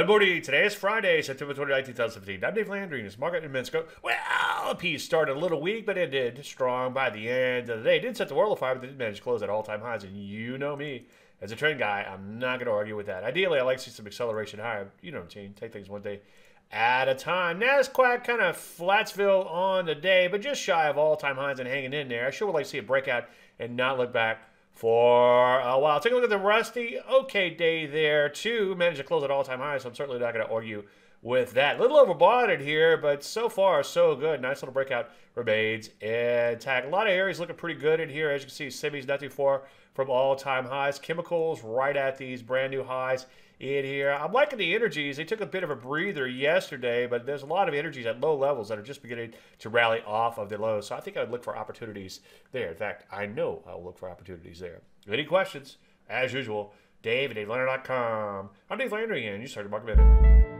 Good morning. Today is Friday, September 29, 2015. I'm Dave Landry, and it's Market in Minute. Well, piece started a little weak, but it did strong by the end of the day. It did set the world afire, but it did manage to close at all time highs. And you know me, as a trend guy, I'm not going to argue with that. Ideally, I like to see some acceleration higher. You know what I'm saying? Take things one day at a time. NASDAQ kind of flatsville on the day, but just shy of all time highs and hanging in there. I sure would like to see a breakout and not look back for a while. Take a look at the Rusty. Okay day there, too. Managed to close at all-time highs, so I'm certainly not going to argue with that. A little overbought it here, but so far, so good. Nice little breakout remains intact. A lot of areas looking pretty good in here. As you can see, semis not too far from all-time highs. Chemicals right at these brand new highs in here. I'm liking the energies. They took a bit of a breather yesterday, but there's a lot of energies at low levels that are just beginning to rally off of the lows. So I think I would look for opportunities there. In fact, I know I'll look for opportunities there. Any questions? As usual, Dave at DaveLandry.com. I'm Dave Landry, and you started Market Minute.